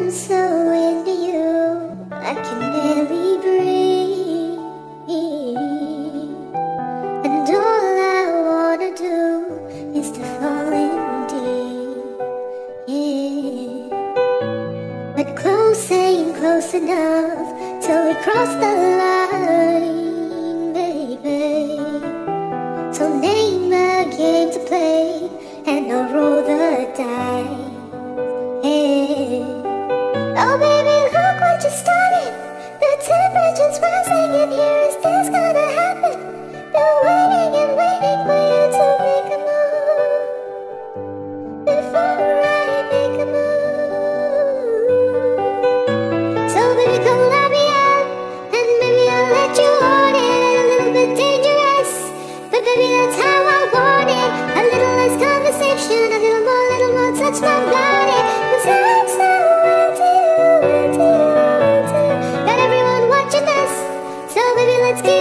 I'm so into you, I can barely breathe. And all I wanna do is to fall in deep. Yeah. But close ain't close enough till we cross the line, baby. So name a game to play and I'll roll the dice.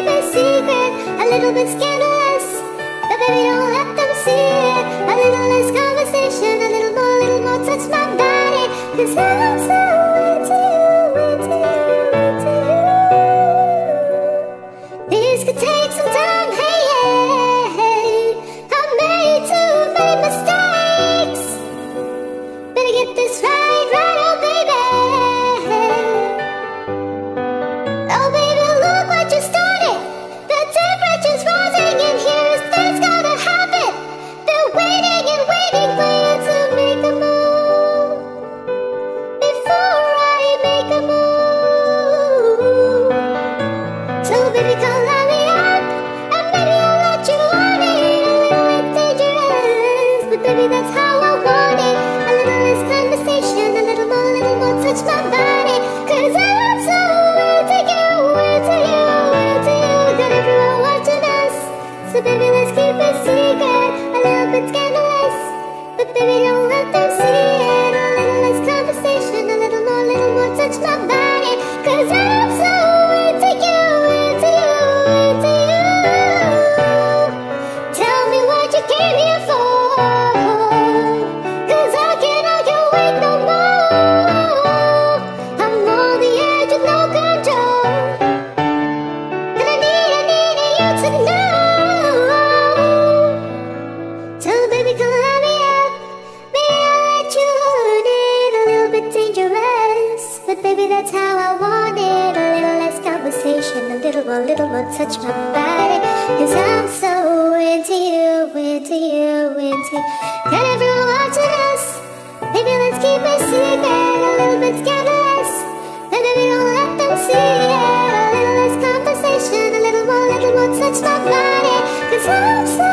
A secret. A little bit scared But maybe I'll let them see it. A little less conversation, a little more, little more. Touch my body. Cause I'm so baby, don't let them see it. A little less conversation, a little more, a little more touch my body. Bit dangerous, but baby, that's how I want it. A little less conversation, a little more, little more touch my body. Cause I'm so into you, into you, into you. Got everyone watching us. Maybe let's keep it secret. A little bit scandalous, but baby, don't let them see it. A little less conversation, a little more, little more touch my body. Cause I'm so